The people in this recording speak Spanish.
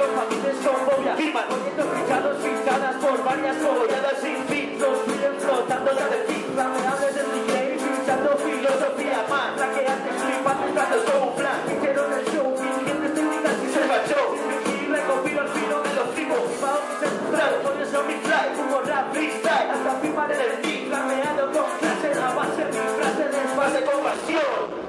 los paquetes con bobia Poniendo pinchados, pinchadas por varias cobolladas sin fin. Los piden flotando la del kit Flameables del DJ pinchando filosofía. Más La que antes flipantes dando show un plan Hicieron el show, ingentes técnicas y se show. Y recopilo el fino de los tipos. Y bajo mis central, con eso mi fly Como rap freestyle, hasta firmar en el beat Flameado con clase, la base, mi frase, desfase con pasión